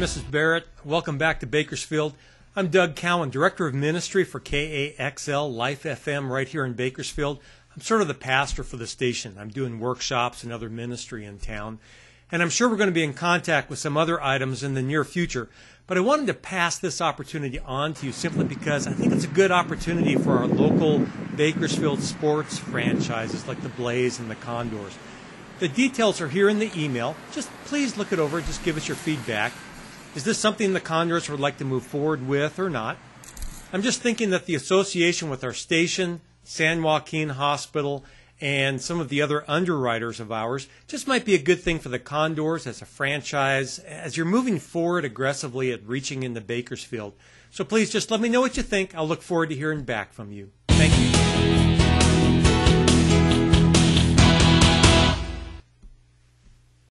Mrs. Barrett. Welcome back to Bakersfield. I'm Doug Cowan, Director of Ministry for KAXL Life FM right here in Bakersfield. I'm sort of the pastor for the station. I'm doing workshops and other ministry in town. And I'm sure we're going to be in contact with some other items in the near future. But I wanted to pass this opportunity on to you simply because I think it's a good opportunity for our local Bakersfield sports franchises like the Blaze and the Condors. The details are here in the email. Just please look it over. Just give us your feedback. Is this something the Condors would like to move forward with or not? I'm just thinking that the association with our station, San Joaquin Hospital, and some of the other underwriters of ours just might be a good thing for the Condors as a franchise as you're moving forward aggressively at reaching into Bakersfield. So please just let me know what you think. I'll look forward to hearing back from you.